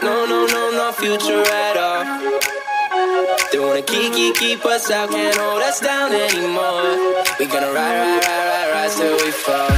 got no, no, no, no future at all. They wanna keep, keep, keep us out, can't hold us down anymore. We gonna ride, ride, ride, ride, rise till we fall.